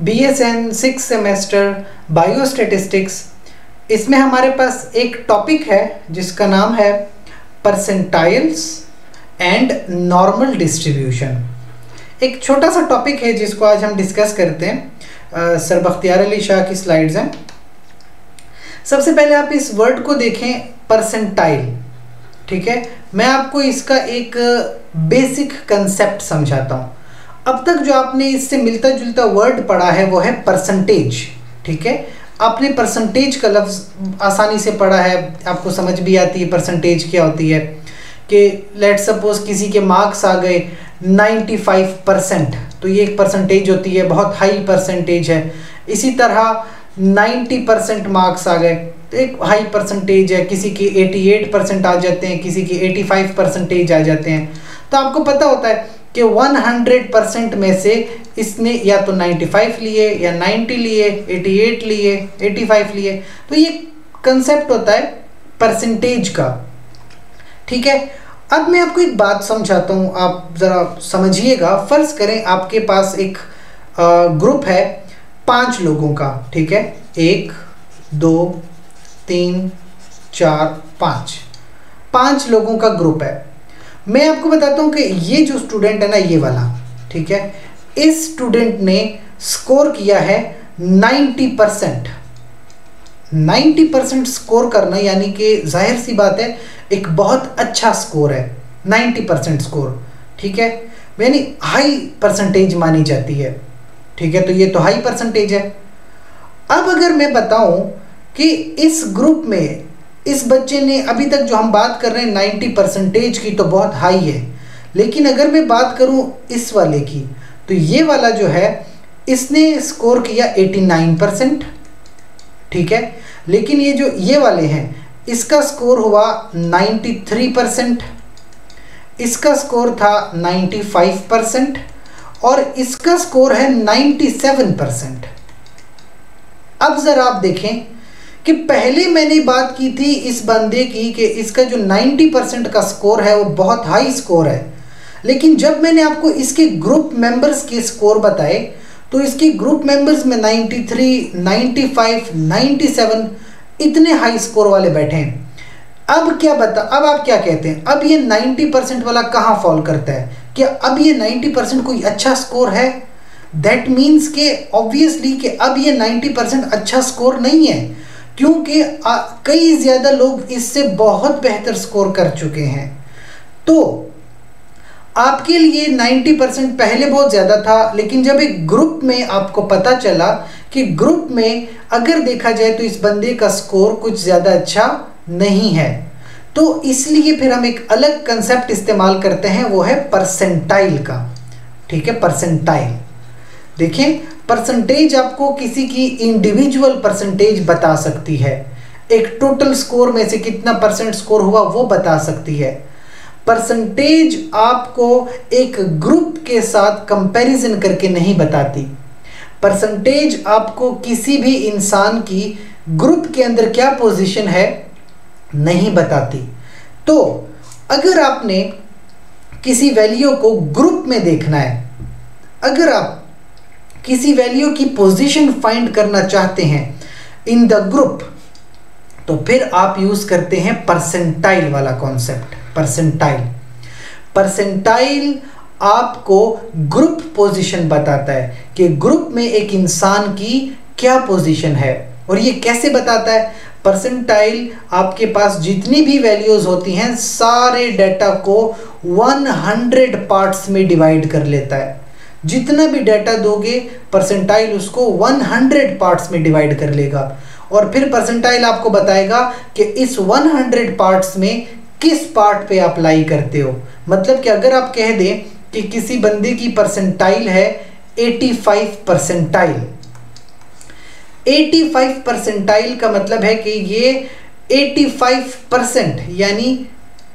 B S N six semester biostatistics इसमें हमारे पास एक टॉपिक है, जिसका नाम है परसेंटाइल्स एंड नॉर्मल डिस्ट्रीब्यूशन एक छोटा सा टॉपिक है, जिसको आज हम डिस्कस करते हैं। सर बख्तियार अली शाह की स्लाइड्स हैं। सबसे पहले आप इस वर्ड को देखें परसेंटाइल ठीक है? मैं आपको इसका एक बेसिक कंसेप्ट समझाता हूँ। अब तक जो आपने इससे मिलता जुलता वर्ड पढ़ा है, वो है परसेंटेज ठीक है? आपने परसेंटेज का लफ्ज़ आसानी से पढ़ा है, आपको समझ भी आती है परसेंटेज क्या होती है, कि लेट सपोज़ किसी के मार्क्स आ गए 95 परसेंट तो ये एक परसेंटेज होती है, बहुत हाई परसेंटेज है। इसी तरह 90 परसेंट मार्क्स आ गए तो एक हाई परसेंटेज है, किसी की 88 परसेंट आ जाते हैं, किसी की 85 परसेंटेज आ जाते हैं। तो आपको पता होता है कि 100 परसेंट में से इसने या तो 95 लिए, या 90 लिए 88 लिए 85 लिए। तो ये कंसेप्ट होता है परसेंटेज का। ठीक है? अब मैं आपको एक बात समझाता हूँ। आप ज़रा समझिएगा। फ़र्ज़ करें आपके पास एक ग्रुप है पाँच लोगों का। ठीक है? एक, दो, तीन, चार, पाँच। पाँच लोगों का ग्रुप है। मैं आपको बताता हूँ कि ये जो स्टूडेंट है ना, ये वाला, ठीक है? इस स्टूडेंट ने स्कोर किया है 90 परसेंट नाइन्टी परसेंट स्कोर करना, यानी कि ज़ाहिर सी बात है, एक बहुत अच्छा स्कोर है 90 परसेंट स्कोर ठीक है? यानी हाई परसेंटेज मानी जाती है, ठीक है? तो ये तो हाई परसेंटेज है। अब अगर मैं बताऊँ कि इस ग्रुप में इस बच्चे ने अभी तक जो हम बात कर रहे हैं 90 परसेंटेज की तो बहुत हाई है। लेकिन अगर मैं बात करूँ इस वाले की तो ये वाला जो है, इसने स्कोर किया 89 परसेंट, ठीक है? लेकिन ये जो, ये वाले हैं, इसका स्कोर हुआ 93 परसेंट, इसका स्कोर था 95 परसेंट, और इसका स्कोर है 97 परसेंट। अब ज़रा आप देखें कि पहले मैंने बात की थी इस बंदे की कि इसका जो 90 परसेंट का स्कोर है वो बहुत हाई स्कोर है। लेकिन जब मैंने आपको इसके ग्रुप मेंबर्स के स्कोर बताए तो इसके ग्रुप मेंबर्स में 93, 95, 97 इतने हाई स्कोर वाले बैठे हैं। अब क्या बता अब आप क्या कहते हैं? अब ये 90 परसेंट वाला कहाँ फॉल करता है? क्या अब ये 90 परसेंट कोई अच्छा स्कोर है? दैट मीन्स के ऑब्वियसली कि अब ये 90 परसेंट अच्छा स्कोर नहीं है। क्योंकि कई ज़्यादा लोग इससे बहुत बेहतर स्कोर कर चुके हैं। तो आपके लिए 90 परसेंट पहले बहुत ज़्यादा था, लेकिन जब एक ग्रुप में आपको पता चला कि ग्रुप में अगर देखा जाए तो इस बंदे का स्कोर कुछ ज़्यादा अच्छा नहीं है तो इसलिए फिर हम एक अलग कंसेप्ट इस्तेमाल करते हैं, वो है परसेंटाइल का। ठीक है परसेंटाइल देखिए परसेंटेज आपको किसी की इंडिविजुअल परसेंटेज बता सकती है। एक टोटल स्कोर में से कितना परसेंट स्कोर हुआ वो बता सकती है। परसेंटेज आपको एक ग्रुप के साथ कंपैरिजन करके नहीं बताती। परसेंटेज आपको किसी भी इंसान की ग्रुप के अंदर क्या पोजीशन है नहीं बताती। तो अगर आपने किसी वैल्यू को ग्रुप में देखना है, अगर आप किसी वैल्यू की पोजीशन फाइंड करना चाहते हैं इन द ग्रुप तो फिर आप यूज़ करते हैं परसेंटाइल वाला कॉन्सेप्ट परसेंटाइल परसेंटाइल आपको ग्रुप पोजीशन बताता है कि ग्रुप में एक इंसान की क्या पोजीशन है और ये कैसे बताता है? परसेंटाइल आपके पास जितनी भी वैल्यूज़ होती हैं, सारे डाटा को 100 पार्ट्स में डिवाइड कर लेता है। जितना भी डाटा दोगे परसेंटाइल उसको 100 पार्ट्स में डिवाइड कर लेगा। और फिर परसेंटाइल आपको बताएगा कि इस 100 पार्ट्स में किस पार्ट पे आप लाई करते हो। मतलब कि अगर आप कह दें कि किसी बंदे की परसेंटाइल है 85 परसेंटाइल 85 परसेंटाइल का मतलब है कि ये 85 परसेंट यानी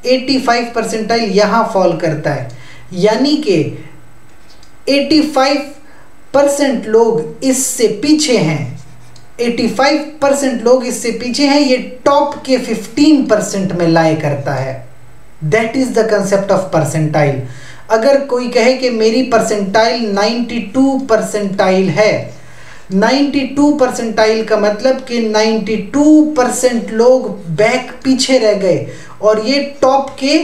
85 परसेंटाइल यहाँ फॉल करता है। यानी कि 85 परसेंट लोग इससे पीछे हैं। 85 परसेंट लोग इससे पीछे हैं, ये टॉप के 15 परसेंट में लाए करता है। That is the concept of percentile अगर कोई कहे कि मेरी परसेंटाइल 92 परसेंटाइल है 92 परसेंटाइल का मतलब कि 92 परसेंट लोग बैक पीछे रह गए, और ये टॉप के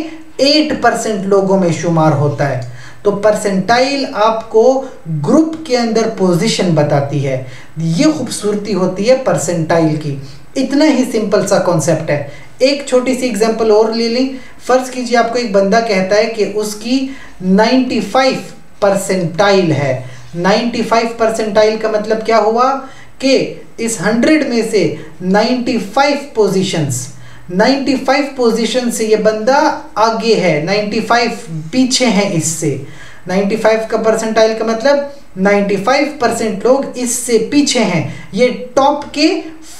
8 परसेंट लोगों में शुमार होता है। तो परसेंटाइल आपको ग्रुप के अंदर पोजीशन बताती है। ये खूबसूरती होती है परसेंटाइल की। इतना ही सिंपल सा कॉन्सेप्ट है। एक छोटी सी एग्जांपल और ले लें। फ़र्ज़ कीजिए आपको एक बंदा कहता है कि उसकी 95 परसेंटाइल है। 95 परसेंटाइल का मतलब क्या हुआ? कि इस 100 में से 95 पोजीशंस 95 पोजीशन से ये बंदा आगे है 95 पीछे हैं इससे। 95 का परसेंटाइल का मतलब 95 परसेंट लोग इससे पीछे हैं। ये टॉप के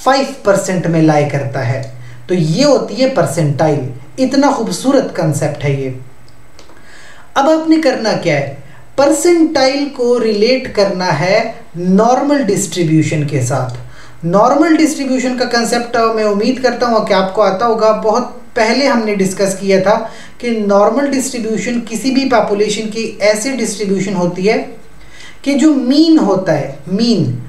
5 परसेंट में लाई करता है। तो ये होती है परसेंटाइल इतना खूबसूरत कंसेप्ट है ये। अब आपने करना क्या है? परसेंटाइल को रिलेट करना है नॉर्मल डिस्ट्रीब्यूशन के साथ। नॉर्मल डिस्ट्रीब्यूशन का कंसेप्ट मैं उम्मीद करता हूँ कि आपको आता होगा। बहुत पहले हमने डिस्कस किया था कि नॉर्मल डिस्ट्रीब्यूशन किसी भी पॉपुलेशन की ऐसी डिस्ट्रीब्यूशन होती है कि जो मीन होता है मीन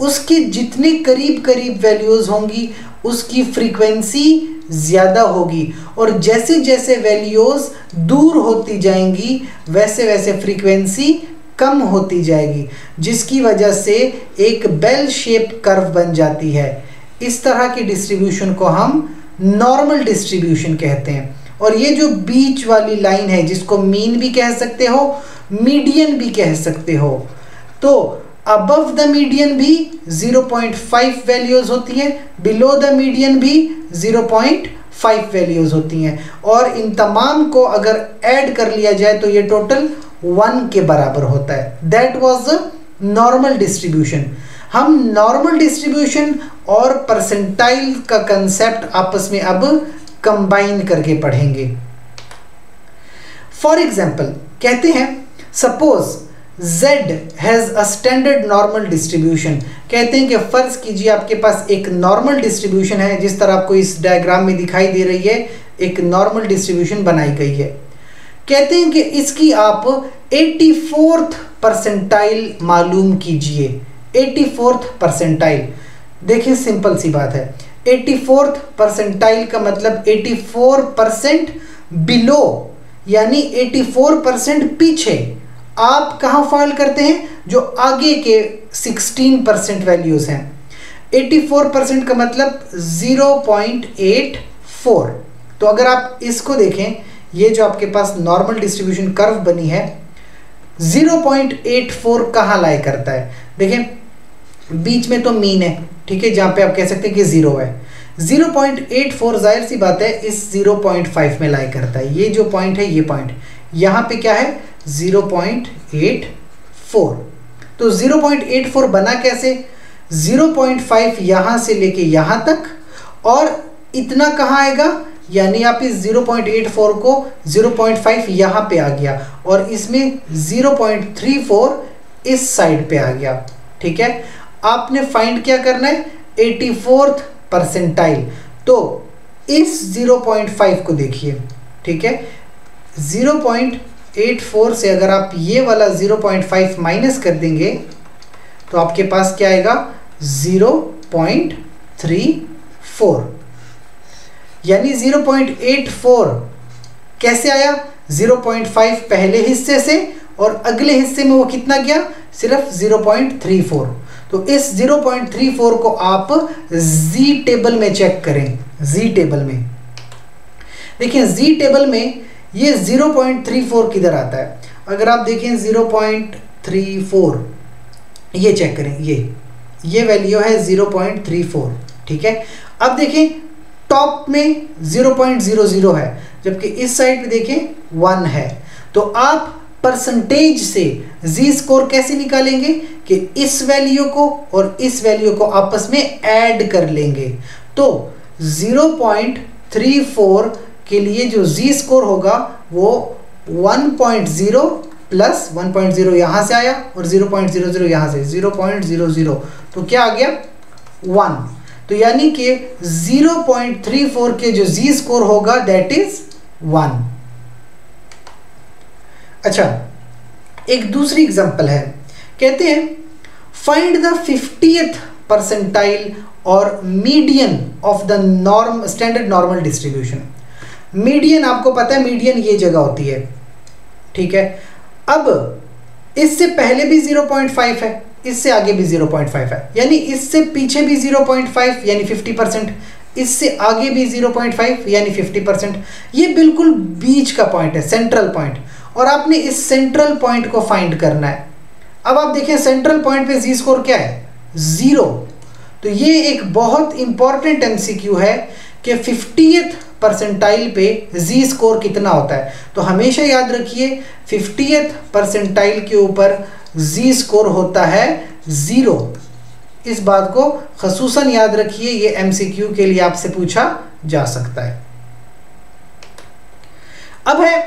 उसके जितने करीब करीब वैल्यूज़ होंगी, उसकी फ्रीक्वेंसी ज़्यादा होगी। और जैसे जैसे वैल्यूज़ दूर होती जाएँगी वैसे वैसे फ्रीक्वेंसी कम होती जाएगी, जिसकी वजह से एक बेल शेप कर्व बन जाती है। इस तरह की डिस्ट्रीब्यूशन को हम नॉर्मल डिस्ट्रीब्यूशन कहते हैं। और ये जो बीच वाली लाइन है, जिसको मीन भी कह सकते हो मीडियन भी कह सकते हो। तो अबव द मीडियन भी 0.5 वैल्यूज़ होती हैं बिलो द मीडियन भी 0.5 वैल्यूज़ होती हैं। और इन तमाम को अगर ऐड कर लिया जाए तो ये टोटल वन के बराबर होता है। दैट वॉज़ नॉर्मल डिस्ट्रीब्यूशन हम नॉर्मल डिस्ट्रीब्यूशन और परसेंटाइल का कंसेप्ट आपस में अब कंबाइन करके पढ़ेंगे। फॉर एग्ज़ाम्पल कहते हैं suppose Z has a standard normal distribution कहते हैं कि फ़र्ज़ कीजिए आपके पास एक नॉर्मल डिस्ट्रीब्यूशन है, जिस तरह आपको इस डायग्राम में दिखाई दे रही है, एक नॉर्मल डिस्ट्रीब्यूशन बनाई गई है। कहते हैं कि इसकी आप एटी फोर्थ परसेंटाइल मालूम कीजिए। एटी फोर्थ परसेंटाइल देखिए सिंपल सी बात है। एटी फोर्थ परसेंटाइल का मतलब एटी फोर परसेंट बिलो यानी एटी फोर परसेंट पीछे। आप कहाँ फॉल करते हैं? जो आगे के सिक्सटीन परसेंट वैल्यूज़ हैं। एटी फोर परसेंट का मतलब ज़ीरो पॉइंट एट फोर तो अगर आप इसको देखें ये जो आपके पास नॉर्मल डिस्ट्रीब्यूशन कर्व बनी है 0.84 कहाँ लाई करता है? देखें, बीच में तो मीन है, ठीक है, जहाँ पे आप कह सकते हैं कि ज़ीरो है। 0.84 ज़ाहिर सी बात है, इस 0.5 में लाई करता है। ये जो पॉइंट है, ये पॉइंट यहाँ पे क्या है? 0.84 तो 0.84 बना कैसे? 0.5 यहाँ से लेके यहाँ तक, और इतना कहाँ आएगा? यानी आप इस 0.84 को 0.5 यहाँ पे आ गया और इसमें 0.34 इस साइड पे आ गया, ठीक है? आपने फाइंड क्या करना है? Eighty fourth percentile. तो इस 0.5 को देखिए, ठीक है? 0.84 से अगर आप ये वाला 0.5 माइनस कर देंगे तो आपके पास क्या आएगा? 0.34 यानी 0.84 कैसे आया? 0.5 पहले हिस्से से और अगले हिस्से में वो कितना गया? सिर्फ़ 0.34 तो इस 0.34 को आप जी टेबल में चेक करें। जी टेबल में। देखिए जी टेबल में ये 0.34 किधर आता है? अगर आप देखें 0.34 ये चेक करें। ये। ये वैल्यू है 0.34 ठीक है? अब देखें टॉप में 0.00 है, जबकि इस साइड पे देखें वन है। तो आप परसेंटेज से जी स्कोर कैसे निकालेंगे कि इस वैल्यू को और इस वैल्यू को आपस में ऐड कर लेंगे? तो 0.34 के लिए जो जी स्कोर होगा वो 1.0 प्लस 1.0 यहाँ से आया और 0.00 यहाँ से 0.00 तो क्या आ गया? 1 तो यानी कि 0.34 के जो जी स्कोर होगा दैट इज़ वन अच्छा एक दूसरी एग्जांपल है। कहते हैं फाइंड द फिफ्टीथ परसेंटाइल और median of the norm standard normal distribution median आपको पता है मीडियन ये जगह होती है। ठीक है? अब, इससे पहले भी 0.5 है। इससे आगे भी 0.5 है। यानी इससे पीछे भी 0.5 यानी 50 परसेंट इससे आगे भी 0.5 यानी 50 परसेंट ये बिल्कुल बीच का पॉइंट है सेंट्रल पॉइंट और आपने इस सेंट्रल पॉइंट को फाइंड करना है। अब आप देखिए सेंट्रल पॉइंट पे जी स्कोर क्या है? ज़ीरो तो ये एक बहुत इंपॉर्टेंट एमसीक्यू है कि फिफ्टीथ परसेंटाइल पे जी स्कोर कितना होता है। तो हमेशा याद रखिए फिफ्टीथ परसेंटाइल के ऊपर जी स्कोर होता है ज़ीरो इस बात को खसूस याद रखिए, ये एमसीक्यू के लिए आपसे पूछा जा सकता है। अब है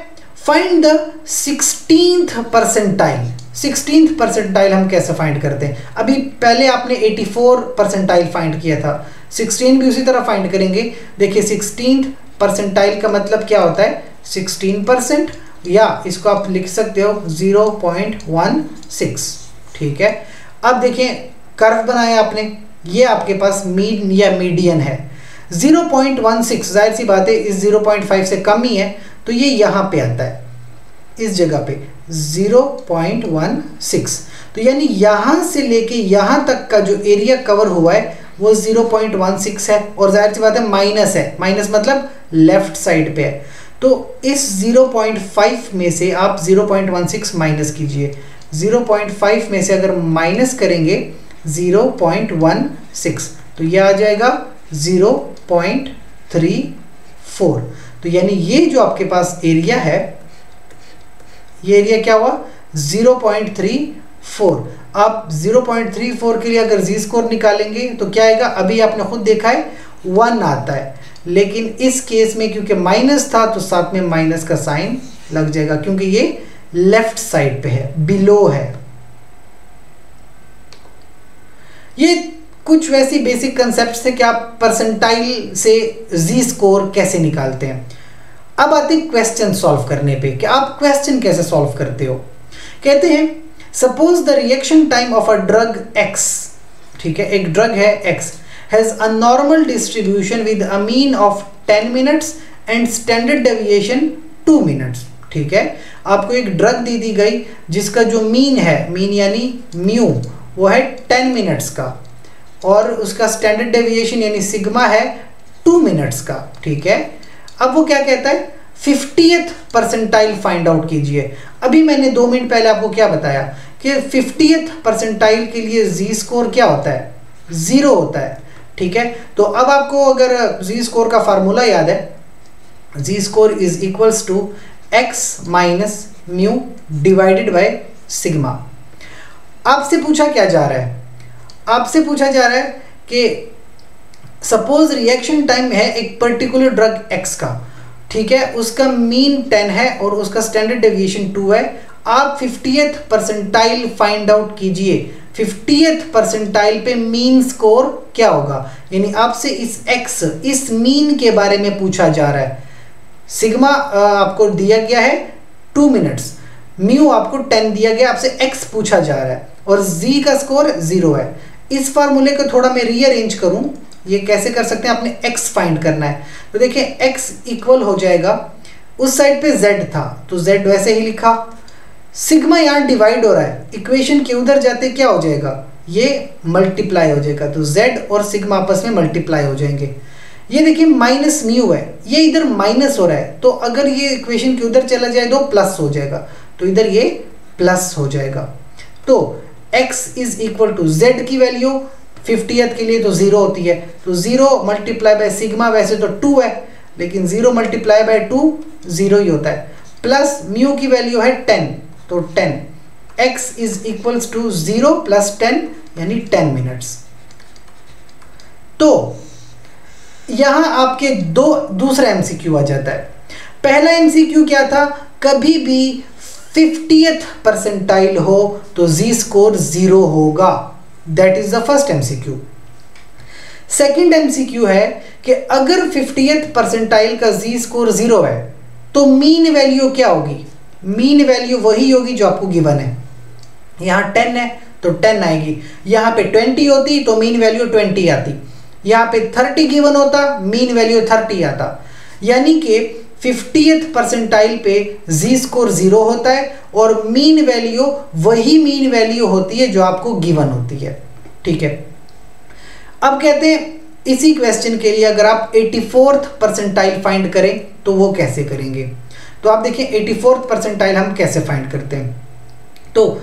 find the sixteenth percentile sixteenth percentile हम कैसे फाइंड करते हैं? अभी पहले आपने 84 परसेंटाइल फाइंड किया था। 16 भी उसी तरह फाइंड करेंगे। देखिए सिक्सटींथ परसेंटाइल का मतलब क्या होता है? 16 परसेंट या इसको आप लिख सकते हो 0.16 ठीक है? अब देखिए कर्व बनाया आपने, ये आपके पास मीन या मीडियन है। 0.16 ज़ाहिर सी बात है, इस 0.5 से कम ही है तो ये यहाँ पे आता है, इस जगह पे 0.16 तो यानी यहाँ से लेके यहाँ तक का जो एरिया कवर हुआ है, वो 0.16 है, और ज़ाहिर सी बात है माइनस है। माइनस मतलब लेफ़्ट साइड पे है। तो इस 0.5 में से आप 0.16 माइनस कीजिए। 0.5 में से अगर माइनस करेंगे 0.16 तो ये आ जाएगा 0.34 तो यानी ये जो आपके पास एरिया है, ये एरिया क्या हुआ? 0.34 आप 0.34 के लिए अगर जी स्कोर निकालेंगे तो क्या आएगा? अभी आपने खुद देखा है, वन आता है। लेकिन इस केस में क्योंकि माइनस था तो साथ में माइनस का साइन लग जाएगा, क्योंकि ये लेफ़्ट साइड पे है बिलो है। ये कुछ वैसी बेसिक कंसेप्ट थे कि आप परसेंटाइल से जी स्कोर कैसे निकालते हैं? अब आते हैं क्वेश्चन सॉल्व करने पे, कि आप क्वेश्चन कैसे सॉल्व करते हो? कहते हैं suppose the reaction time of a drug X ठीक है, एक ड्रग है X has a normal distribution with a mean of 10 minutes and standard deviation 2 minutes ठीक है? आपको एक ड्रग दे दी गई, जिसका जो मीन है मीन यानी म्यू वो है 10 मिनट्स का। और उसका स्टैंडर्ड डेविएशन यानी सिग्मा है टू मिनट्स का। ठीक है? अब वो क्या कहता है? फिफ्टीथ परसेंटाइल फाइंड आउट कीजिए। अभी मैंने दो मिनट पहले आपको क्या बताया कि फिफ्टीथ परसेंटाइल के लिए जी स्कोर क्या होता है? ज़ीरो होता है। ठीक है? तो अब आपको अगर जी स्कोर का फार्मूला याद है Z score is equals to X minus mu divided by sigma आपसे पूछा क्या जा रहा है? आपसे पूछा जा रहा है कि सपोज़ रिएक्शन टाइम है एक पर्टिकुलर ड्रग एक्स का, ठीक है? उसका मीन टेन है और उसका स्टैंडर्ड डेविएशन टू है। आप फिफ्टीथ परसेंटाइल फाइंड आउट कीजिए। फिफ्टीथ परसेंटाइल पे मीन स्कोर क्या होगा? यानी आपसे इस एक्स इस मीन के बारे में पूछा जा रहा है। सिग्मा आपको दिया गया है टू मिनट्स म्यू आपको टेन दिया गया, आपसे एक्स पूछा जा रहा है। और जी का स्कोर ज़ीरो है। इस फार्मूले को थोड़ा मैं रीअरेंज करूँ। ये कैसे कर सकते हैं? आपने एक्स फाइंड करना है। तो देखिए एक्स इक्वल हो जाएगा। उस साइड पे जेड था। तो जेड वैसे ही लिखा। सिग्मा यहाँ डिवाइड हो रहा है, इक्वेशन के उधर जाते क्या हो जाएगा? ये मल्टीप्लाई हो जाएगा तो z और सिग्मा आपस में मल्टीप्लाई हो जाएँगे। ये देखिए माइनस म्यू है, ये इधर माइनस हो रहा है तो अगर ये इक्वेशन के उधर चला जाए तो प्लस हो जाएगा तो इधर ये प्लस हो जाएगा। तो x is equal to Z की वैल्यू फिफ्टियथ के लिए तो ज़ीरो होती है तो ज़ीरो मल्टीप्लाई बाय सिग्मा वैसे तो टू है, लेकिन zero multiply by two zero ही होता है। प्लस म्यू की वैल्यू है टेन तो ten X is equals to zero plus ten यानी टेन मिनट्स तो यहाँ आपके दो, दूसरा एमसीक्यू आ जाता है। पहला एमसीक्यू क्या था? कभी भी फिफ्टियथ परसेंटाइल हो तो जी स्कोर ज़ीरो होगा। That is the first MCQ second MCQ है कि अगर फिफ्टीथ परसेंटाइल का जी स्कोर ज़ीरो है तो मीन वैल्यू क्या होगी? मीन वैल्यू वही होगी जो आपको गिवन है। यहाँ टेन है तो टेन आएगी। यहाँ पे ट्वेंटी होती तो मीन वैल्यू ट्वेंटी आती। यहाँ पे थर्टी गिवन होता मीन वैल्यू थर्टी आता। यानी कि फिफ्टीथ परसेंटाइल पे जी स्कोर ज़ीरो होता है, और मीन वैल्यू वही मीन वैल्यू होती है जो आपको गिवन होती है। ठीक है? अब कहते हैं, इसी क्वेश्चन के लिए अगर आप एटी फोर्थ परसेंटाइल फाइंड करें तो वो कैसे करेंगे? तो आप देखिए एटी फोर्थ परसेंटाइल हम कैसे फाइंड करते हैं? तो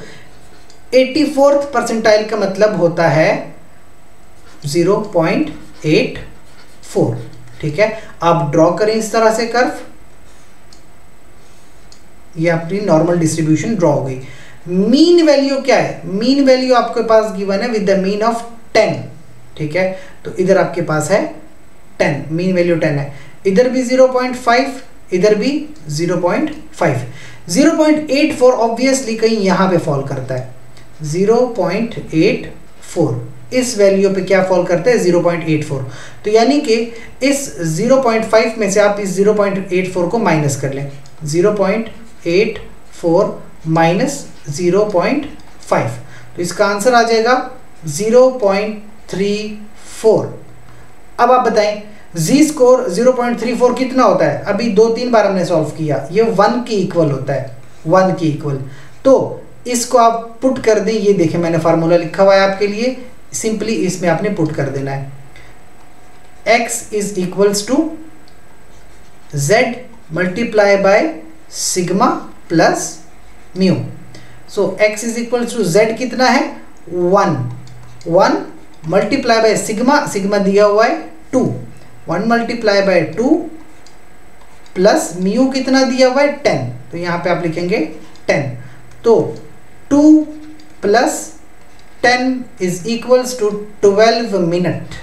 एटी फोर्थ परसेंटाइल का मतलब होता है ज़ीरो पॉइंट एट फोर ठीक है? आप ड्रॉ करें इस तरह से कर्व ये अपनी नॉर्मल डिस्ट्रीब्यूशन ड्रॉ हो गई। मीन वैल्यू क्या है? मीन वैल्यू आपके पास गिवन है with the mean of ten ठीक है? तो इधर आपके पास है टेन मीन वैल्यू टेन है। इधर भी ज़ीरो पॉइंट फाइव इधर भी zero point five. Zero point eight four obviously कहीं यहाँ पे फॉल करता है। Zero point eight four. इस वैल्यू पे क्या फॉल करता है? 0.84 तो यानी कि इस 0.5 में से आप इस 0.84 को माइनस कर लें। 0.84 माइनस 0.5 तो इसका आंसर आ जाएगा 0.34 अब आप बताएँ जी स्कोर 0.34 कितना होता है? अभी दो तीन बार हमने सॉल्व किया। ये वन के इक्वल होता है। वन के इक्वल तो इसको आप पुट कर दें। ये देखें, मैंने फार्मूला लिखा हुआ है आपके लिए। सिंपली इसमें आपने पुट कर देना है। X is equals to z multiply by sigma plus mu so x is equals to z कितना है? One one multiply by sigma sigma दिया हुआ है two one multiply by two plus mu कितना दिया हुआ है टेन। तो यहाँ पे आप लिखेंगे टेन। तो two plus ten is equals to twelve minute.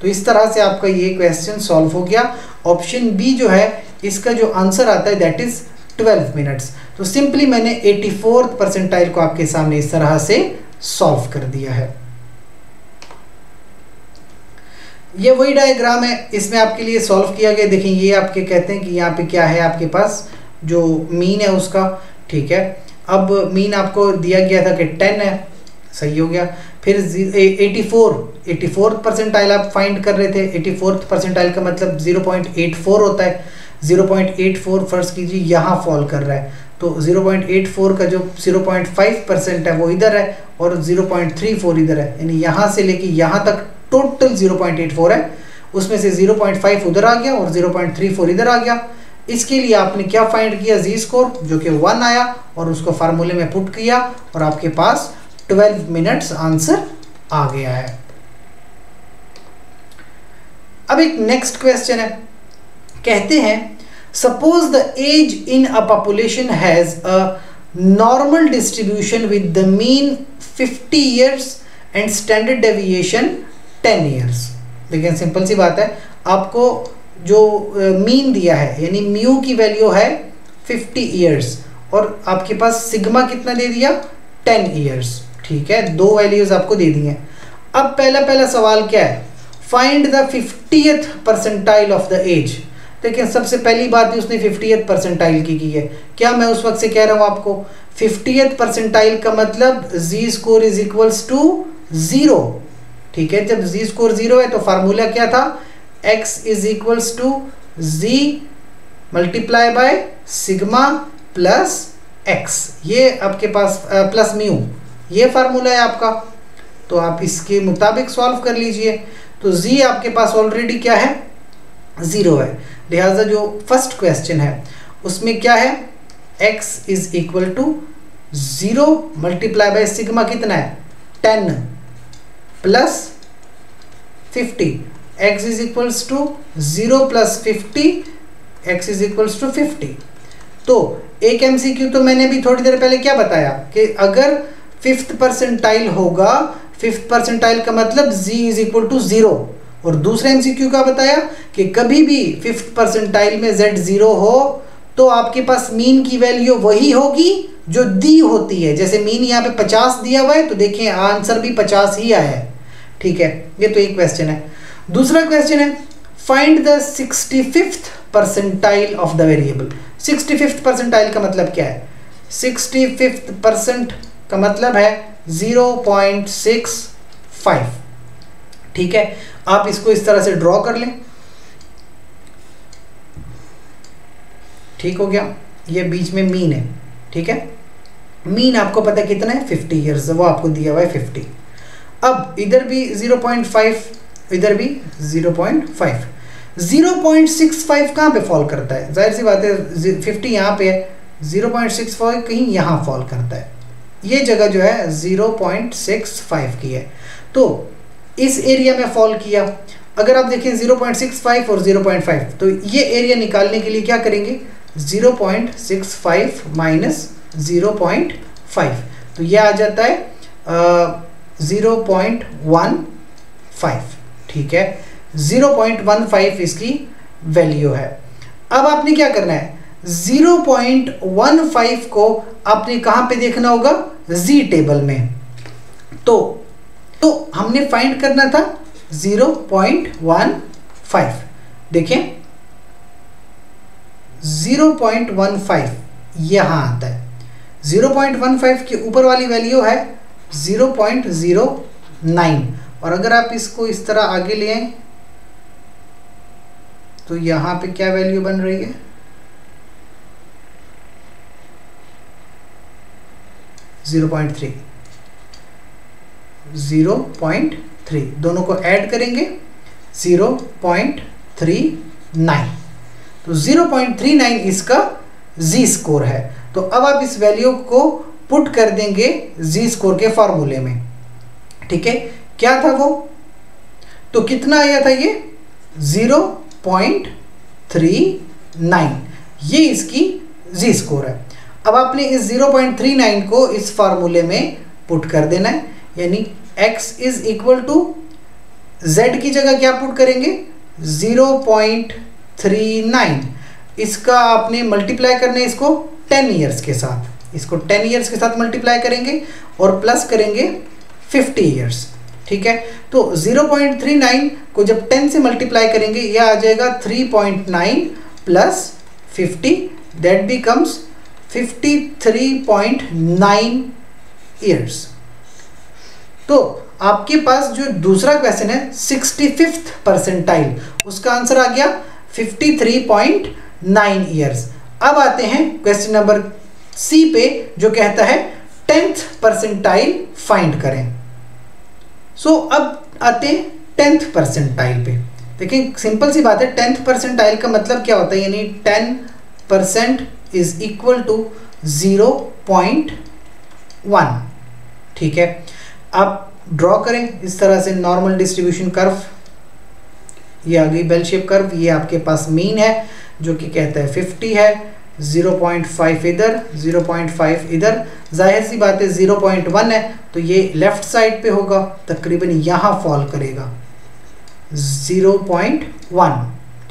तो इस तरह से आपका ये क्वेश्चन सॉल्व हो गया। ऑप्शन बी जो है, इसका जो आंसर आता है दैट इज़ 12 मिनट्स तो सिंपली मैंने एटी परसेंटाइल को आपके सामने इस तरह से सॉल्व कर दिया है। ये वही डायग्राम है, इसमें आपके लिए सॉल्व किया गया देखिए ये आपके कहते हैं कि यहाँ पे क्या है आपके पास, जो मीन है उसका, ठीक है। अब मीन आपको दिया गया था कि टेन है, सही हो गया। फिर eighty four eighty fourth percentile आप फाइंड कर रहे थे एटी फोर्थ परसेंटाइल का मतलब ज़ीरो पॉइंट एट फोर होता है। Zero point eight four first कीजिए, यहाँ फॉल कर रहा है। तो ज़ीरो पॉइंट एट फोर का जो ज़ीरो पॉइंट फाइव परसेंट है, वो इधर है और ज़ीरो पॉइंट थ्री फोर इधर है। यानी यहाँ से लेके यहाँ तक total zero point eight four है। उसमें से ज़ीरो पॉइंट फाइव उधर आ गया और ज़ीरो पॉइंट थ्री फोर इधर आ गया। इसके लिए आपने क्या फाइंड किया? जी स्कोर जो कि वन आया और उसको फार्मूले में पुट किया और आपके पास 12 मिनट्स आंसर आ गया है। अब एक नेक्स्ट क्वेश्चन है। कहते हैं suppose the age in a population has a normal distribution with the mean 50 years and standard deviation 10 years लेकिन सिंपल सी बात है, आपको जो मीन दिया है, यानी म्यू की वैल्यू है 50 इयर्स, और आपके पास सिग्मा कितना दे दिया? टेन ईयर्स ठीक है, दो वैल्यूज़ आपको दे दी हैं। अब पहला पहला सवाल क्या है? Find the fiftieth percentile of the age देखिए सबसे पहली बात ही उसने फिफ्टीथ परसेंटाइल की की है। क्या मैं उस वक्त से कह रहा हूँ आपको? फिफ्टीथ परसेंटाइल का मतलब Z score is equals to zero ठीक है? जब जी स्कोर ज़ीरो है तो फार्मूला क्या था? X is equals to Z multiply by sigma plus x. ये आपके पास प्लस म्यू ये फार्मूला है आपका। तो आप इसके मुताबिक सॉल्व कर लीजिए। तो z आपके पास ऑलरेडी क्या है? ज़ीरो है। लिहाजा जो फ़र्स्ट क्वेश्चन है, उसमें क्या है? x is equal to zero multiply by sigma कितना है? Ten plus fifty X is equals to zero plus fifty X is equals to fifty तो एक एमसीक्यू तो मैंने भी थोड़ी देर पहले क्या बताया कि अगर फिफ्थ परसेंटाइल होगा फिफ्थ परसेंटाइल का मतलब z is equal to zero और दूसरे एमसीक्यू का बताया कि कभी भी फिफ्थ परसेंटाइल में z ज़ीरो हो तो आपके पास मीन की वैल्यू वही होगी जो दी होती है। जैसे मीन यहाँ पे पचास दिया हुआ है तो देखिए आंसर भी पचास ही आया है। ठीक है? ये तो एक क्वेश्चन है। दूसरा क्वेश्चन है find the sixty fifth percentile of the variable sixty fifth percentile का मतलब क्या है? सिक्सटी फिफ्थ परसेंट का मतलब है 0.65 ठीक है? आप इसको इस तरह से ड्रॉ कर लें। ठीक हो गया? ये बीच में मीन है, ठीक है? मीन आपको पता है कितना है? 50 इयर्स वो आपको दिया हुआ है 50 अब इधर भी 0.5 इधर भी 0.5 0.65 कहाँ पे फॉल करता है? ज़ाहिर सी बात है 50 यहाँ पे है 0.65 कहीं यहाँ फॉल करता है. ये जगह जो है 0.65 की है. तो इस एरिया में फॉल किया. अगर आप देखें 0.65 और 0.5 तो ये एरिया निकालने के लिए क्या करेंगे? 0.65 माइनस 0.5 तो ये आ जाता है ज़ीरो पॉइंट वन फाइव ठीक है? 0.15 इसकी वैल्यू है। अब आपने क्या करना है? 0.15 को आपने कहाँ पे देखना होगा? जी टेबल में। तो तो हमने फाइंड करना था 0.15 देखें 0.15 यहाँ आता है। 0.15 के ऊपर वाली वैल्यू है 0.09 और अगर आप इसको इस तरह आगे ले तो यहाँ पे क्या वैल्यू बन रही है? Zero point three zero point three दोनों को ऐड करेंगे। ज़ीरो पॉइंट थ्री नाइन तो ज़ीरो पॉइंट थ्री नाइन इसका जी स्कोर है। तो अब आप इस वैल्यू को पुट कर देंगे जी स्कोर के फॉर्मूले में। ठीक है? क्या था वो? तो कितना आया था ये? ज़ीरो पॉइंट थ्री नाइन ये इसकी जी स्कोर है। अब आपने इस 0.39 को इस फार्मूले में पुट कर देना है। यानी x is equal to z की जगह क्या पुट करेंगे? 0.39 इसका आपने मल्टीप्लाई करना इसको टेन ईयर्स के साथ। इसको टेन ईयर्स के साथ मल्टीप्लाई करेंगे और प्लस करेंगे फिफ्टी ईयर्स ठीक है? तो 0.39 को जब 10 से मल्टीप्लाई करेंगे, यह आ जाएगा 3.9 प्लस 50 दैट बिकम्स 53.9 ईयर्स तो आपके पास जो दूसरा क्वेश्चन है सिक्सटी फिफ्थ परसेंटाइल उसका आंसर आ गया 53.9 ईयर्स अब आते हैं क्वेश्चन नंबर सी पे जो कहता है टेंथ परसेंटाइल फाइंड करें। सो so, अब आते हैं टेंथ परसेंटाइल पे। देखें सिंपल सी बात है टेंथ परसेंटाइल का मतलब क्या होता है? यानी ten percent is equal to zero point one ठीक है? आप ड्रॉ करें इस तरह से नॉर्मल डिस्ट्रीब्यूशन कर्व ये आ गई बेल शेप कर्व ये आपके पास मीन है, जो कि कहता है 50 है 0.5 इधर 0.5 इधर। ज़ाहिर सी बात है 0.1 है तो ये लेफ़्ट साइड पे होगा, तकरीबन यहाँ फॉल करेगा। 0.1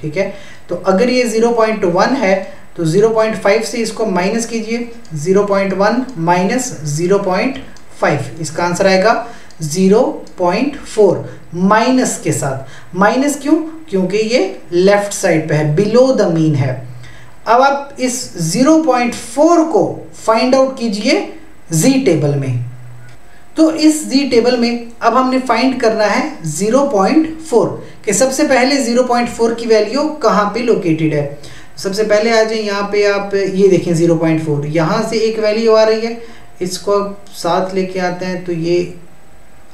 ठीक है? तो अगर ये 0.1 है तो 0.5 से इसको माइनस कीजिए 0.1 माइनस 0.5 इसका आंसर आएगा। 0.4 माइनस के साथ। माइनस क्यों? क्योंकि ये लेफ़्ट साइड पे है, बिलो द मीन है। अब आप इस 0.4 को फाइंड आउट कीजिए जी टेबल में। तो इस जी टेबल में अब हमने फाइंड करना है 0.4 कि सबसे पहले 0.4 की वैल्यू कहाँ पे लोकेटेड है? सबसे पहले आ जाए यहाँ पे आप ये देखें 0.4 पॉइंट फोर। यहाँ से एक वैल्यू आ रही है। इसको साथ लेके आते हैं तो ये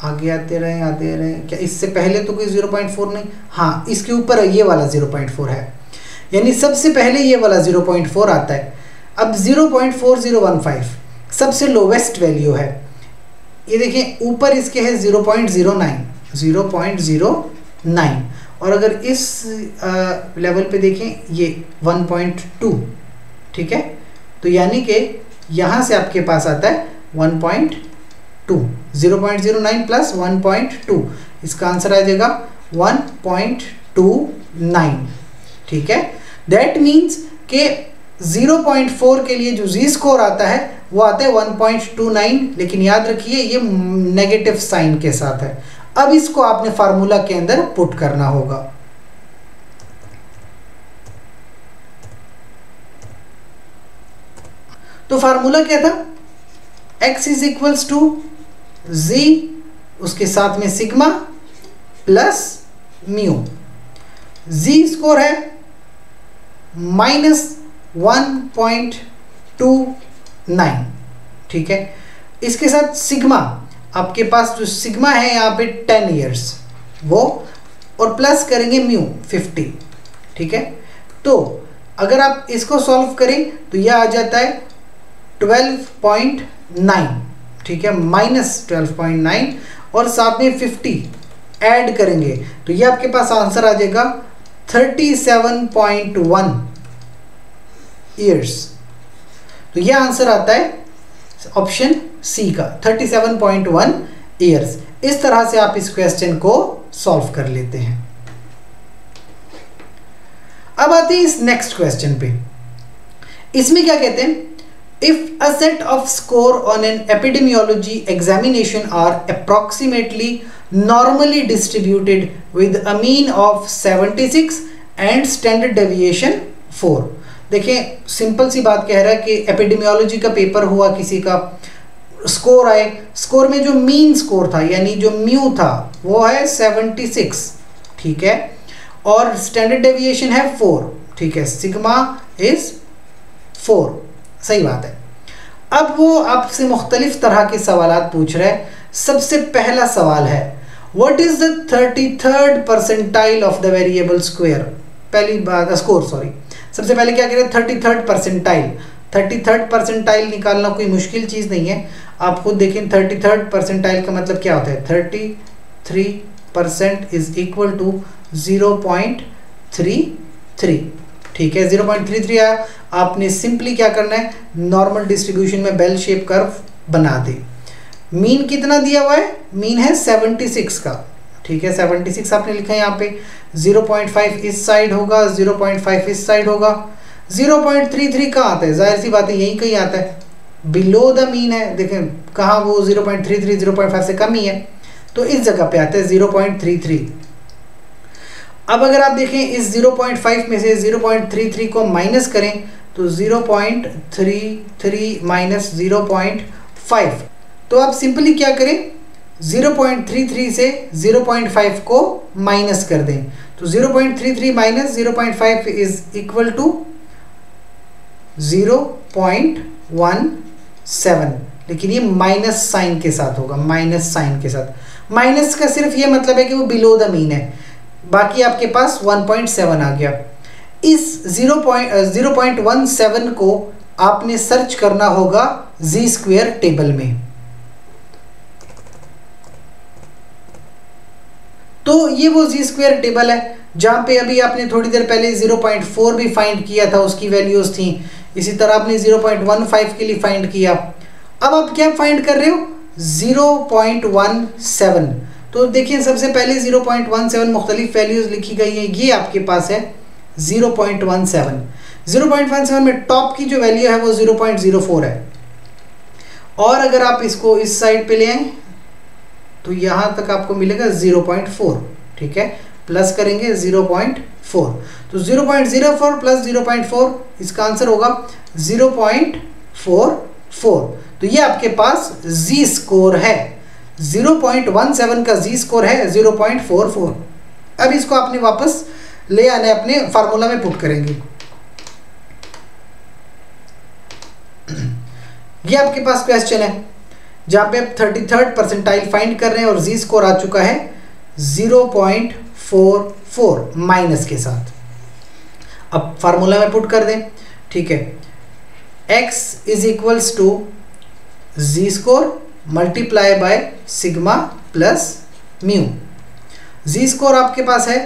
आगे आते रहे आते रहे। क्या इससे पहले तो कोई 0.4 नहीं? हाँ इसके ऊपर ये वाला 0.4 है। यानी सबसे पहले ये वाला 0.4 आता है। अब 0.4015 सबसे लोवेस्ट वैल्यू है। ये देखें ऊपर इसके है 0.09 0.09 और अगर इस लेवल पे देखें, ये 1.2 ठीक है? तो यानी कि यहाँ से आपके पास आता है 1.2 0.09 प्लस 1.2 इसका आंसर आ जाएगा 1.29 ठीक है? दैट मीन्स के 0.4 के लिए जो जी स्कोर आता है, वो आता है 1.29 लेकिन याद रखिए, ये नेगेटिव साइन के साथ है। अब इसको आपने फार्मूला के अंदर पुट करना होगा। तो फार्मूला क्या था? X is equals to z, उसके साथ में sigma plus mu. Z score है minus one point two nine, ठीक है? इसके साथ सिग्मा, आपके पास जो सिग्मा है यहाँ पे टेन ईयर्स वो, और प्लस करेंगे म्यू, फिफ्टी, ठीक है? तो अगर आप इसको सॉल्व करें तो यह आ जाता है ट्वेल्व पॉइंट नाइन। ठीक है माइनस ट्वेल्व पॉइंट नाइन और साथ में फिफ्टी ऐड करेंगे। तो ये आपके पास आंसर आ जाएगा thirty seven point one years तो यह आंसर आता है ऑप्शन सी का 37.1 ईयर्स इस तरह से आप इस क्वेश्चन को सॉल्व कर लेते हैं। अब आते हैं इस नेक्स्ट क्वेश्चन पे। इसमें क्या कहते हैं? If a set of score on an epidemiology examination are approximately normally distributed with a mean of 76 and standard deviation 4 देखिए सिंपल सी बात कह रहा है कि एपिडेमियोलॉजी का पेपर हुआ किसी का स्कोर आए। स्कोर में जो मीन स्कोर था, यानी जो म्यू था, वो है 76 ठीक है? और स्टैंडर्ड डेविएशन है फोर ठीक है? सिग्मा इज़ फोर सही बात है। अब वो आपसे मुख्तलिफ़ तरह के सवाल पूछ रहे हैं। सबसे पहला सवाल है what is the thirty third percentile of the variable square पहली बात स्कोर सॉरी सबसे पहले क्या करें thirty third percentile thirty third percentile निकालना कोई मुश्किल चीज़ नहीं है। आप खुद देखें थर्टी थर्ड परसेंटाइल का मतलब क्या होता है? Thirty three percent is equal to zero point three three ठीक है ज़ीरो पॉइंट थ्री थ्री आया आपने सिंपली क्या करना है? नॉर्मल डिस्ट्रीब्यूशन में बेल शेप कर्व बना दे। मीन कितना दिया हुआ है? मीन है सेवेंटी सिक्स का। ठीक है सेवेंटी सिक्स आपने लिखा है यहाँ पे। ज़ीरो पॉइंट फाइव इस साइड होगा ज़ीरो पॉइंट फाइव इस साइड होगा। ज़ीरो पॉइंट थ्री थ्री कहाँ आता है? ज़ाहिर सी बात है, यहीं कहीं आता है। बिलो द मीन है। देखें, कहाँ वो zero point three three zero point five से कम ही है। तो इस जगह पे आता है ज़ीरो पॉइंट थ्री थ्री अब अगर आप देखें, इस ज़ीरो पॉइंट फाइव में से ज़ीरो पॉइंट थ्री थ्री को माइनस करें तो zero point three three minus zero point five तो आप सिंपली क्या करें? 0.33 से 0.5 को माइनस कर दें। तो 0.33 माइनस 0.5 इज़ इक्वल टू 0.17 लेकिन ये माइनस साइन के साथ होगा माइनस साइन के साथ। माइनस का सिर्फ़ ये मतलब है कि वो बिलो द मीन है। बाकी आपके पास 1.7 आ गया। इस 0.0.17 को आपने सर्च करना होगा जी स्क्वेयर टेबल में। तो ये वो जी स्क्वेयर टेबल है, जहाँ पे अभी आपने थोड़ी देर पहले 0.4 भी फाइंड किया था, उसकी वैल्यूज़ थी। इसी तरह आपने 0.15 के लिए फाइंड किया। अब आप क्या फाइंड कर रहे हो? 0.17 तो देखिए, सबसे पहले 0.17 मुख्तलिफ़ वैल्यूज़ लिखी गई हैं, ये आपके पास है 0.17 0.17 में टॉप की जो वैल्यू है वो 0.04 है। और अगर आप इसको इस साइड पे ले आए तो यहाँ तक आपको मिलेगा 0.4 ठीक है? प्लस करेंगे 0.4 तो 0.04 प्लस 0.4 इसका आंसर होगा 0.44 तो ये आपके पास जी स्कोर है। 0.17 का जी स्कोर है 0.44 अब इसको आपने वापस ले आने, अपने फार्मूला में पुट करेंगे। ये आपके पास क्वेश्चन है, जहाँ पे आप थर्टी थर्ड परसेंटाइल फाइंड कर रहे हैं और जी स्कोर आ चुका है, zero point four four minus के साथ। अब फार्मूला में पुट कर दें, ठीक है। X is equals to Z score multiply by sigma plus mu Z score आपके पास है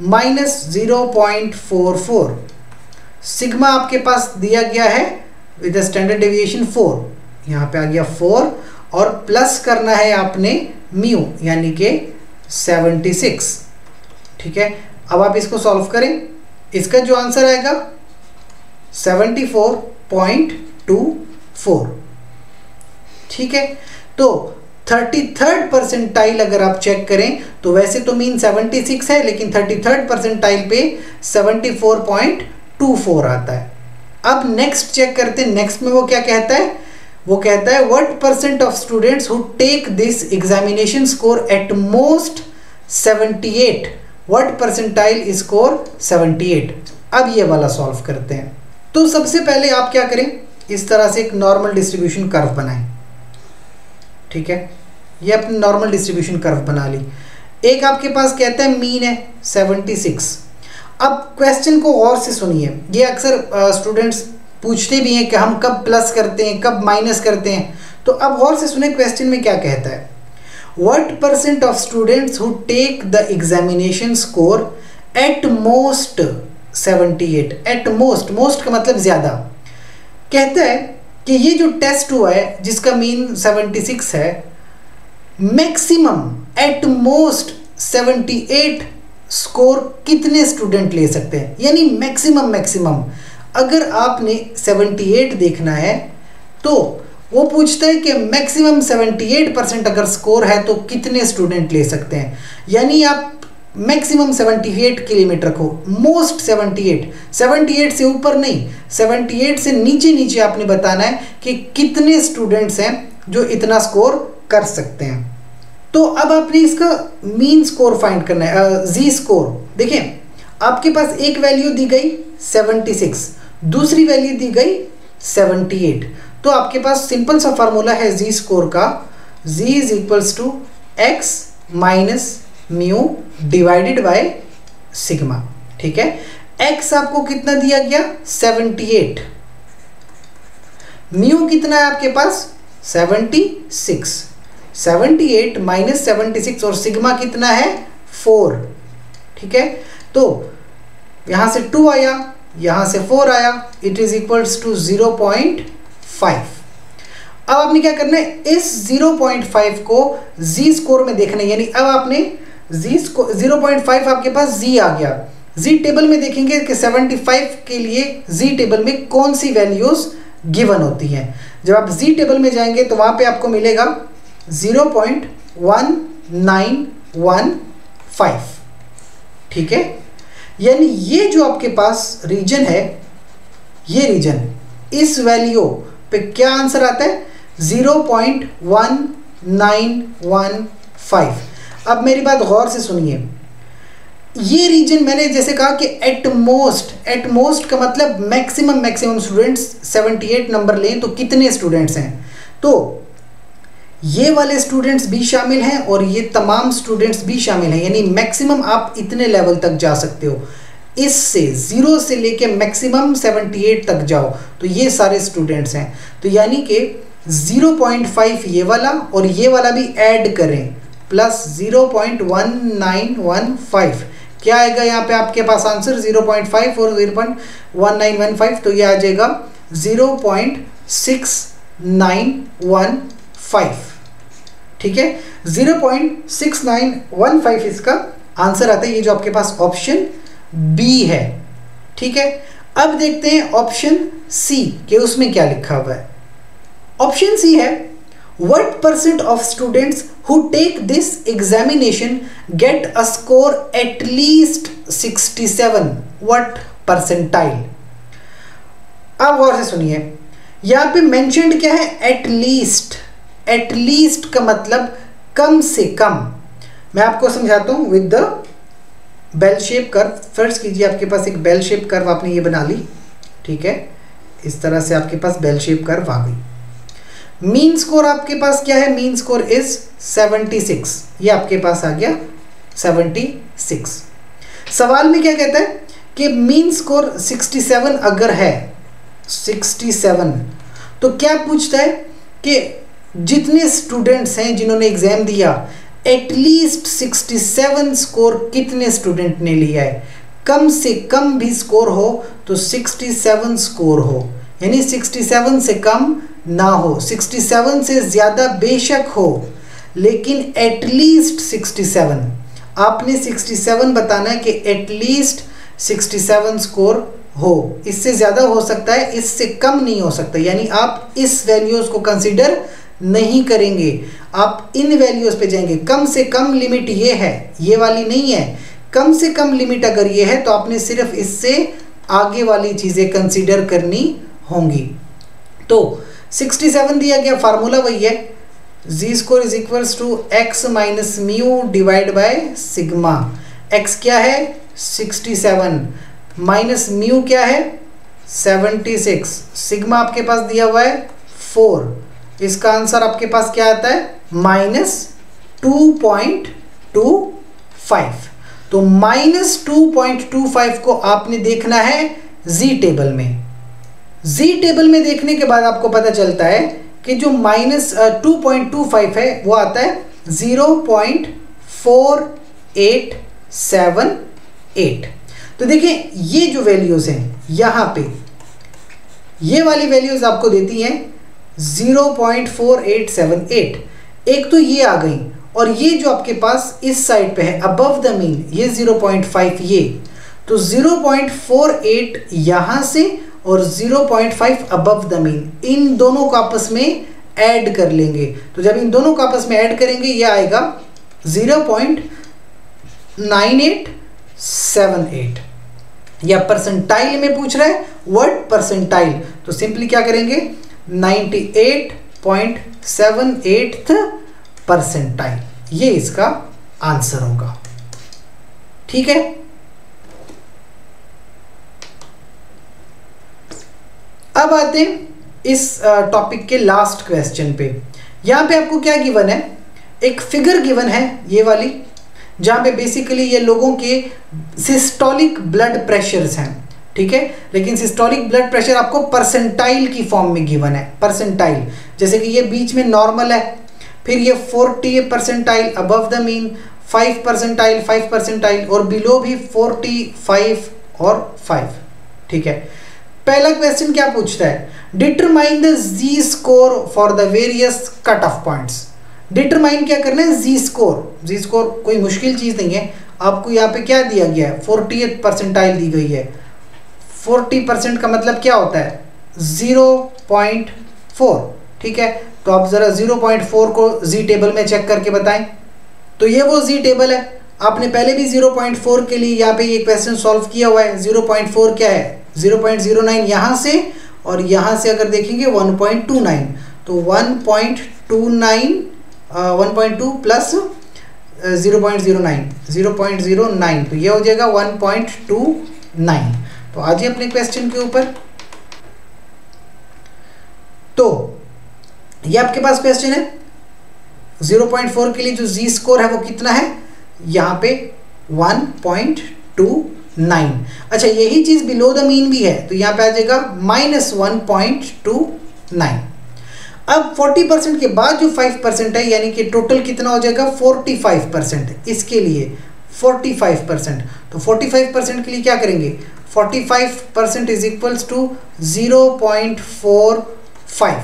minus zero point four four sigma आपके पास दिया गया है विद स्टैंडर्ड डेविएशन फोर यहाँ पे आ गया फोर और प्लस करना है आपने म्यू यानी कि सेवेंटी सिक्स ठीक है? अब आप इसको सॉल्व करें। इसका जो आंसर आएगा seventy four point two four ठीक है? तो थर्टी थर्ड परसेंटाइल अगर आप चेक करें तो वैसे तो मीन सेवेंटी सिक्स है, लेकिन थर्टी थर्ड परसेंटाइल पे seventy four point two four आता है। अब नेक्स्ट चेक करते हैं नेक्स्ट में वो क्या कहता है? वो कहता है what percent of students who take this examination score at most 78 what percentile score 78 अब ये वाला सॉल्व करते हैं। तो सबसे पहले आप क्या करें? इस तरह से एक नॉर्मल डिस्ट्रीब्यूशन कर्व बनाएँ। ठीक है? ये अपनी नॉर्मल डिस्ट्रीब्यूशन कर्व बना ली। एक आपके पास कहता है मीन है 76 अब क्वेश्चन को और से सुनिए। ये अक्सर स्टूडेंट्स पूछते भी हैं कि हम कब प्लस करते हैं, कब माइनस करते हैं। तो अब और से सुने क्वेश्चन में क्या कहता है? What percent of students who take the examination score at most 78 at most most का मतलब ज़्यादा। कहता है कि ये जो टेस्ट हुआ है, जिसका मीन 76 है मैक्सिमम एट मोस्ट 78 स्कोर कितने स्टूडेंट ले सकते हैं? यानी मैक्सिमम मैक्सिमम अगर आपने 78 देखना है तो वो पूछता है कि मैक्सिमम 78 परसेंट अगर स्कोर है तो कितने स्टूडेंट ले सकते हैं? यानी आप मैक्सिमम 78 के लिमिट रखो मोस्ट 78 78 से ऊपर नहीं 78 से नीचे नीचे आपने बताना है कि कितने स्टूडेंट्स हैं जो इतना स्कोर कर सकते हैं। तो अब आपने इसका मीन स्कोर फाइंड करना है जी स्कोर देखिए, आपके पास एक वैल्यू दी गई 76 दूसरी वैल्यू दी गई 78 तो आपके पास सिंपल सा फार्मूला है जी स्कोर का Z is equals to X minus mu divided by sigma, ठीक है? एक्स आपको कितना दिया गया? 78 म्यू कितना है आपके पास? 76 78 माइनस सेवेंटी और सिग्मा कितना है? 4 ठीक है? तो यहाँ से 2 आया, यहाँ से 4 आया it is equals to zero point five अब आपने क्या करना है? इस 0.5 को जी स्कोर में देखना है, यानी अब आपने जी ज़ीरो पॉइंट फाइव आपके पास जी आ गया। जी टेबल में देखेंगे कि 75 के लिए जी टेबल में कौन सी वैल्यूज़ गिवन होती है। जब आप जी टेबल में जाएँगे तो वहाँ पे आपको मिलेगा 0.1915 ठीक है? यानी ये जो आपके पास रीजन है, ये रीजन इस वैल्यू पे क्या आंसर आता है? 0.1915 अब मेरी बात गौर से सुनिए। ये रीजन मैंने जैसे कहा कि एट मोस्ट एट मोस्ट का मतलब मैक्सिमम मैक्सिमम स्टूडेंट्स 78 नंबर लें तो कितने स्टूडेंट्स हैं? तो ये वाले स्टूडेंट्स भी शामिल हैं और ये तमाम स्टूडेंट्स भी शामिल हैं। यानी मैक्सिमम आप इतने लेवल तक जा सकते हो। इससे ज़ीरो से लेके मैक्सिमम 78 तक जाओ तो ये सारे स्टूडेंट्स हैं। तो यानी कि 0.5 ये वाला और ये वाला भी ऐड करें। प्लस 0.1915 क्या आएगा यहाँ पे आपके पास आंसर 0.5 और 0.1915 तो ये आ जाएगा 0.6915 ठीक है? 0.6915 इसका आंसर आता है। ये जो आपके पास ऑप्शन बी है। ठीक है? अब देखते हैं ऑप्शन सी के उसमें क्या लिखा हुआ है। ऑप्शन सी है। What percent of students who take this examination get a score at least 67 what percentile अब और से सुनिए। यहाँ पे मेंशनड क्या है? एट लीस्ट एट लीस्ट का मतलब कम से कम। मैं आपको समझाता हूँ with the bell shape curve first कीजिए, आपके पास एक बेल शेप कर्व आपने ये बना ली। ठीक है? इस तरह से आपके पास बेल शेप कर्व आ गई। मीन स्कोर आपके पास क्या है? मीन स्कोर इज़ 76 ये आपके पास आ गया 76 सवाल में क्या कहता है कि मीन स्कोर 67 अगर है 67 तो क्या पूछता है कि जितने स्टूडेंट्स हैं जिन्होंने एग्ज़ाम दिया एटलीस्ट 67 स्कोर कितने स्टूडेंट ने लिया है? कम से कम भी स्कोर हो तो 67 स्कोर हो। यानी 67 से कम ना हो। 67 से ज़्यादा बेशक हो, लेकिन एटलीस्ट 67 आपने 67 बताना है कि एटलीस्ट 67 स्कोर हो। इससे ज़्यादा हो सकता है, इससे कम नहीं हो सकता। यानी आप इस वैल्यूज़ को कंसीडर नहीं करेंगे। आप इन वैल्यूज़ पे जाएँगे। कम से कम लिमिट ये है, ये वाली नहीं है। कम से कम लिमिट अगर ये है तो आपने सिर्फ़ इससे आगे वाली चीज़ें कंसिडर करनी होंगी। तो 67 दिया गया फार्मूला वही है। Z score is equals to X minus mu divide by sigma X क्या है? 67 माइनस म्यू क्या है? 76 सिग्मा आपके पास दिया हुआ है फोर। इसका आंसर आपके पास क्या आता है? Minus two point two five तो minus two point two five को आपने देखना है जी टेबल में। जी टेबल में देखने के बाद आपको पता चलता है कि जो minus two point two five है, वो आता है zero point four eight seven eight तो देखिए, ये जो वैल्यूज़ हैं, यहाँ पे, ये वाली वैल्यूज़ आपको देती हैं zero point four eight seven eight एक तो ये आ गई, और ये जो आपके पास इस साइड पे है अबव द मीन ये 0.5 ये. तो 0.48 यहाँ से और 0.5 अबव द मीन इन दोनों को आपस में ऐड कर लेंगे। तो जब इन दोनों को आपस में ऐड करेंगे, ये आएगा 0.9878 या परसेंटाइल में पूछ रहा है वर्ड परसेंटाइल तो सिंपली क्या करेंगे? 98.78 परसेंटाइल ये इसका आंसर होगा। ठीक है? अब आते हैं इस टॉपिक के लास्ट क्वेश्चन पे। यहाँ पे आपको क्या गिवन है? एक फिगर गिवन है ये वाली, जहाँ पे बेसिकली ये लोगों के सिस्टोलिक ब्लड प्रेशर्स हैं, ठीक है? लेकिन सिस्टोलिक ब्लड प्रेशर आपको परसेंटाइल की फॉर्म में गिवन है परसेंटाइल जैसे कि ये बीच में नॉर्मल है, फिर ये 40 percentile above the mean five percentile five percentile और बिलो भी 45 और फाइव ठीक है? पहला क्वेश्चन क्या पूछता है? Determine the Z score for the various cut off points determine क्या करना है? जी स्कोर जी स्कोर कोई मुश्किल चीज़ नहीं है। आपको यहाँ पे क्या दिया गया है? फोर्टी परसेंटाइल दी गई है। फोर्टी परसेंट का मतलब क्या होता है? ज़ीरो पॉइंट फोर ठीक है? तो आप ज़रा 0.4 को जी टेबल में चेक करके बताएँ। तो ये वो जी टेबल है। आपने पहले भी 0.4 के लिए यहाँ पे ये क्वेश्चन सॉल्व किया हुआ है। 0.4 क्या है? 0.09 यहाँ से और यहाँ से अगर देखेंगे 1.29 तो 1.29 1.2 plus zero point zero nine zero point zero nine तो ये हो जाएगा वन पॉइंट टू नाइन तो आज ही अपने क्वेश्चन के ऊपर। तो ये आपके पास क्वेश्चन है। 0.4 के लिए जो जी स्कोर है वो कितना है? यहाँ पे 1.29 अच्छा यही चीज़ बिलो द मीन भी है तो यहाँ पे आ जाएगा minus one point two nine अब 40 परसेंट के बाद जो 5 परसेंट है, यानी कि टोटल कितना हो जाएगा? 45 परसेंट इसके लिए 45 परसेंट तो 45 परसेंट के लिए क्या करेंगे? 45 परसेंट इज़ इक्वल्स टू 0.45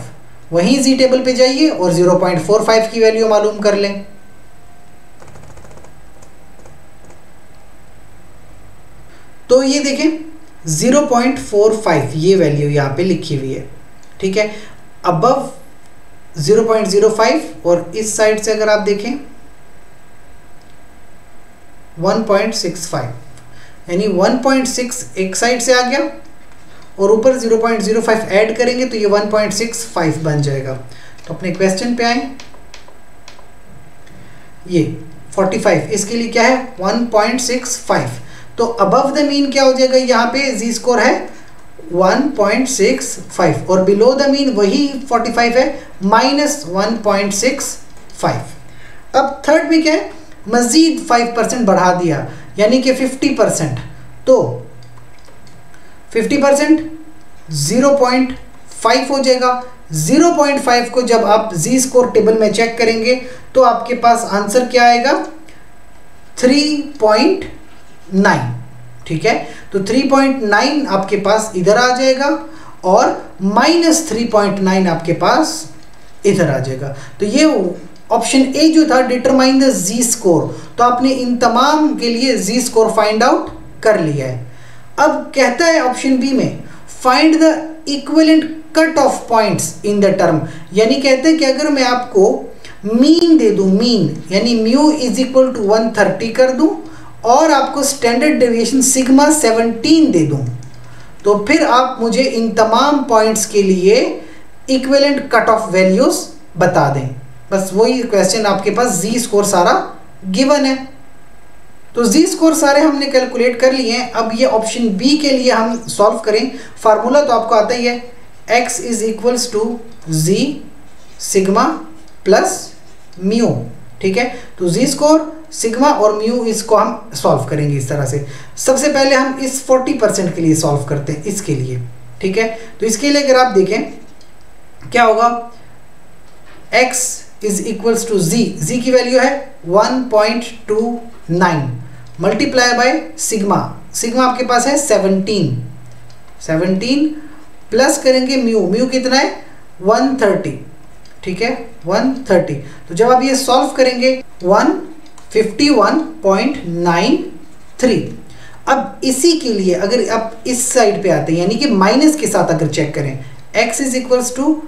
वहीं जी टेबल पे जाइए और 0.45 की वैल्यू मालूम कर लें। तो ये देखें 0.45 ये वैल्यू यहाँ पे लिखी हुई है, ठीक है? अबव 0.05 और इस साइड से अगर आप देखें 1.65 यानी 1.6 एक साइड से आ गया और ऊपर 0.05 ऐड करेंगे तो ये 1.65 बन जाएगा। तो अपने क्वेश्चन पे आए। ये 45 इसके लिए क्या है? 1.65 तो अबव द मीन क्या हो जाएगा? यहाँ पे जी स्कोर है 1.65 और बिलो द मीन वही 45 है माइनस वन अब थर्ड में क्या है? मजीद 5 परसेंट बढ़ा दिया, यानी कि 50 परसेंट तो 50 परसेंट ज़ीरो हो जाएगा। 0.5 को जब आप जी स्कोर टेबल में चेक करेंगे तो आपके पास आंसर क्या आएगा? 3.9 ठीक है? तो 3.9 आपके पास इधर आ जाएगा और माइनस थ्री पॉइंट नाइन आपके पास इधर आ जाएगा। तो ये ऑप्शन ए जो था डिटरमाइन द जी स्कोर तो आपने इन तमाम के लिए जी स्कोर फाइंड आउट कर लिया है। अब कहता है ऑप्शन बी में find the equivalent cut off points in the term यानी कहते हैं कि अगर मैं आपको मीन दे दूँ मीन यानी mu is equal to one thirty कर दूँ और आपको स्टैंडर्ड डेविएशन सिग्मा सेवनटीन दे दूँ। तो फिर आप मुझे इन तमाम पॉइंट्स के लिए इक्वेलेंट कट ऑफ़ वैल्यूज़ बता दें। बस वही क्वेश्चन आपके पास जी स्कोर सारा गिवन है। तो जी स्कोर सारे हमने कैलकुलेट कर लिए हैं। अब ये ऑप्शन बी के लिए हम सॉल्व करें। फार्मूला तो आपको आता ही है। X is equals to Z sigma plus mu ठीक है? तो जी स्कोर सिग्मा और म्यू इसको हम सॉल्व करेंगे इस तरह से। सबसे पहले हम इस 40 परसेंट के लिए सॉल्व करते हैं इसके लिए, ठीक है? तो इसके लिए अगर आप देखें, क्या होगा? X is equals to z z की वैल्यू है 1.29 मल्टीप्लाई बाय सिग्मा सिग्मा आपके पास है 17 17 प्लस करेंगे म्यू। म्यू कितना है? 130 ठीक है? 130 तो जब आप ये सॉल्व करेंगे 151.93 अब इसी के लिए अगर आप इस साइड पे आते हैं, यानी कि माइनस के साथ अगर चेक करें, x is equals to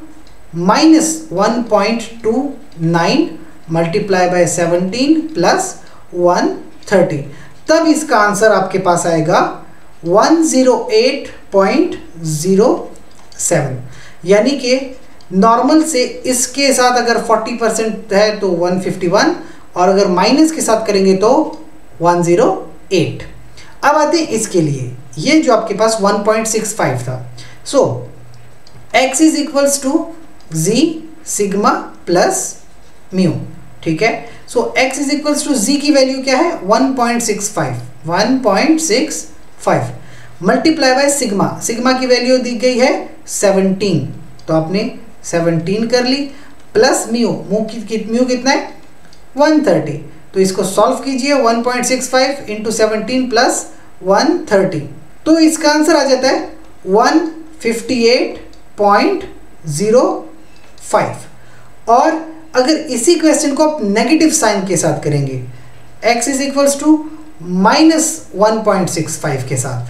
minus one point two nine multiply by seventeen plus one thirty तब इसका आंसर आपके पास आएगा one zero eight point zero seven यानी कि नॉर्मल से इसके साथ अगर 40 परसेंट है तो 151 और अगर माइनस के साथ करेंगे तो 108 अब आते हैं इसके लिए। ये जो आपके पास 1.65 था। So x is equals to Z sigma plus mu ठीक है? So x is equals to z की वैल्यू क्या है? 1.65 1.65 मल्टीप्लाई बाय सिग्मा सिग्मा की वैल्यू दी गई है 17 तो आपने 17 कर ली। प्लस म्यू म्यू कितना है? 130 तो इसको सॉल्व कीजिए 1.65 point six five into seventeen plus one thirty तो इसका आंसर आ जाता है 158.05 और अगर इसी क्वेश्चन को आप नेगेटिव साइन के साथ करेंगे, x is equals to minus one point six five के साथ.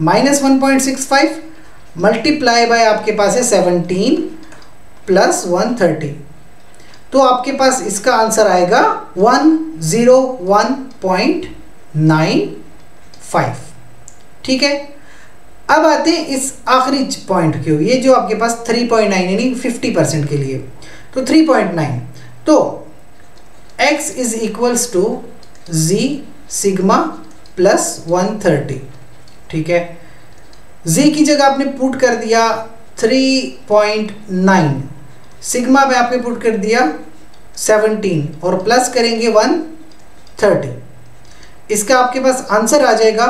Minus one point six five multiply by आपके पास है 17 प्लस 130 तो आपके पास इसका आंसर आएगा 101.95 ठीक है? अब आते हैं इस आखिरी पॉइंट के ये जो आपके पास 3.9 यानी 50 परसेंट के लिए। तो 3.9 तो x is equals to z sigma plus 130 ठीक है? z की जगह आपने पुट कर दिया 3.9 सिग्मा में आपने पुट कर दिया 17 और प्लस करेंगे 130 इसका आपके पास आंसर आ जाएगा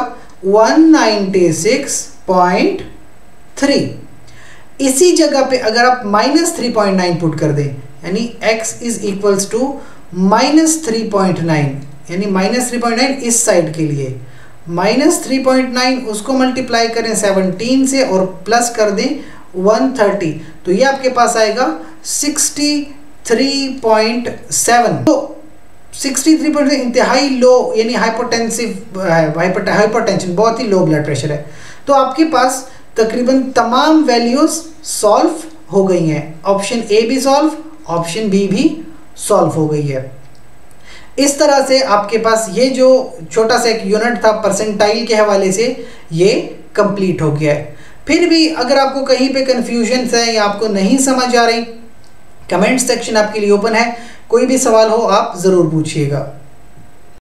196.3 इसी जगह पे अगर आप minus three point nine put कर दें, यानी x is equals to minus three point nine यानी माइनस थ्री पॉइंट नाइन इस साइड के लिए माइनस थ्री पॉइंट नाइन उसको मल्टीप्लाई करें सेवनटीन से और प्लस कर दें वन थर्टी तो ये आपके पास आएगा सिक्सटी थ्री पॉइंट सेवन तो सिक्सटी थ्री पॉइंट इंतहाई लो यानी हाइपोटेंसिव हाइपरटेंशन बहुत ही लो ब्लड प्रेशर है। तो आपके पास तकरीबन तमाम वैल्यूज़ सॉल्व हो गई हैं। ऑप्शन ए भी सॉल्व ऑप्शन बी भी सॉल्व हो गई है। इस तरह से आपके पास ये जो छोटा सा एक यूनिट था परसेंटाइल के हवाले से, ये कंप्लीट हो गया है। फिर भी अगर आपको कहीं पे कन्फ्यूज़न है या आपको नहीं समझ आ रही कमेंट सेक्शन आपके लिए ओपन है। कोई भी सवाल हो आप ज़रूर पूछिएगा।